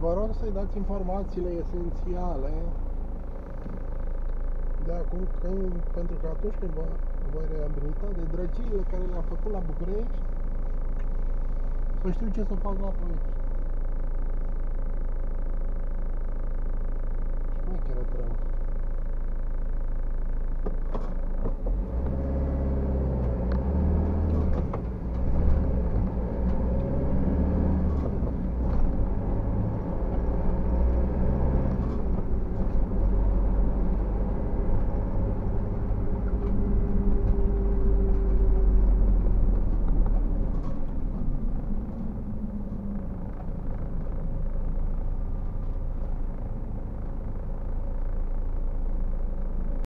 Vă rog să-i dați informațiile esențiale de acum când, pentru că atunci când vă voi reabilita de drăciile care le-am făcut la București, să știu ce să fac la proiect. Și mai chiar treaba.